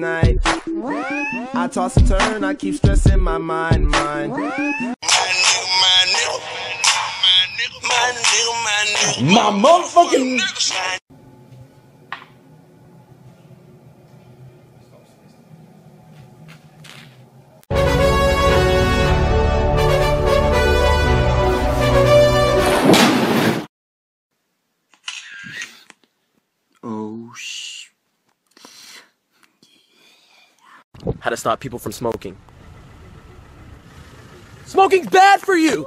night. I toss and turn, I keep stressing my mind, mind. My motherfucking. Oh sh. How to stop people from smoking. Smoking's bad for you!